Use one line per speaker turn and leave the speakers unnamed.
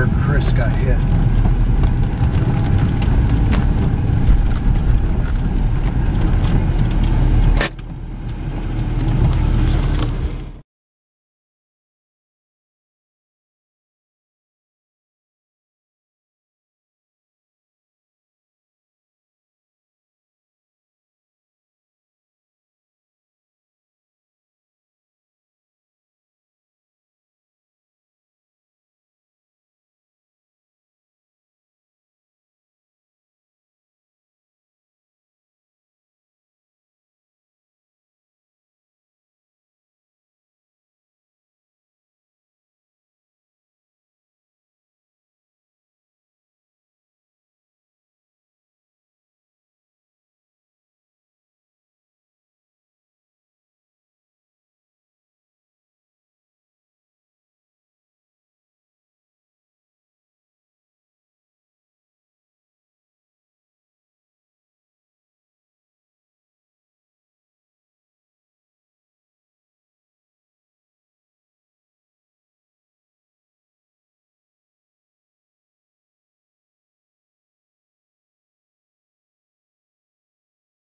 where Chris got hit.